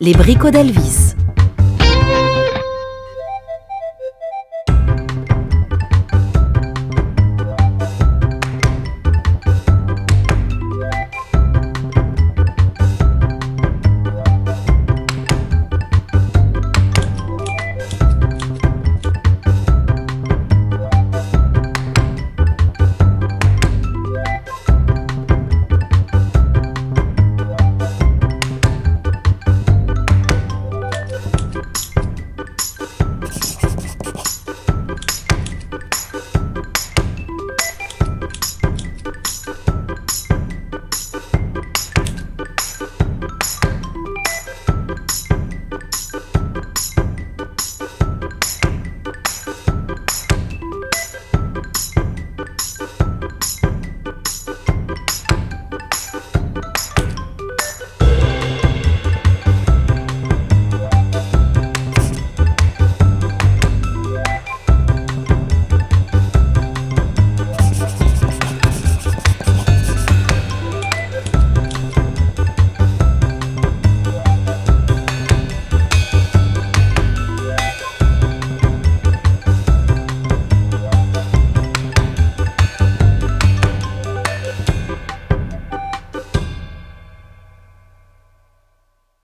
Les bricots d'Elvis.